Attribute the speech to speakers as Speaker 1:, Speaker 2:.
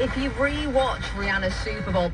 Speaker 1: If you re-watch Rihanna's Super Bowl